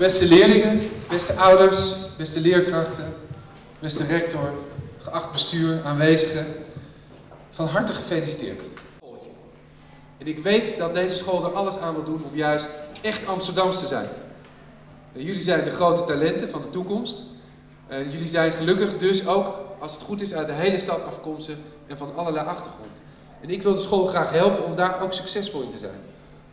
Beste leerlingen, beste ouders, beste leerkrachten, beste rector, geacht bestuur, aanwezigen, van harte gefeliciteerd. En ik weet dat deze school er alles aan wil doen om juist echt Amsterdams te zijn. En jullie zijn de grote talenten van de toekomst. En jullie zijn gelukkig dus ook, als het goed is, uit de hele stad afkomstig en van allerlei achtergrond. En ik wil de school graag helpen om daar ook succesvol in te zijn.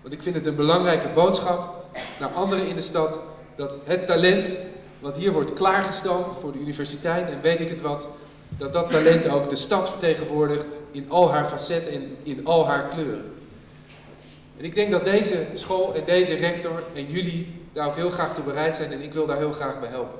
Want ik vind het een belangrijke boodschap naar anderen in de stad dat het talent wat hier wordt klaargestoomd voor de universiteit en weet ik het wat, dat dat talent ook de stad vertegenwoordigt in al haar facetten en in al haar kleuren. En ik denk dat deze school en deze rector en jullie daar ook heel graag toe bereid zijn en ik wil daar heel graag bij helpen.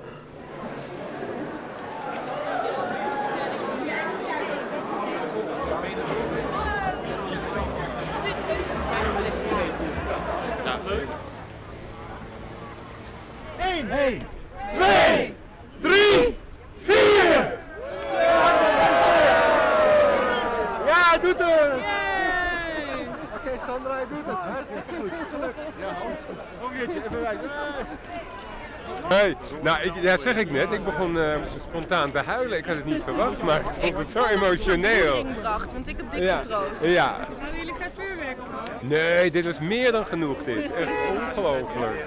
Eén, twee, drie, vier! Ja, hij doet het! Oké, Sandra, hij doet het. Hartstikke goed. Gelukkig. Ja, Hans. Nog een keertje, even wijzen. Hey, nou, ik, ja, zeg ik net, ik begon eh, spontaan te huilen. Ik had het niet verwacht, maar ik vond het zo emotioneel. bracht, want ik heb dik Ja, getroost. ja. Hadden jullie geen vuurwerk gehad? Nee, dit was meer dan genoeg dit. Echt ongelooflijk.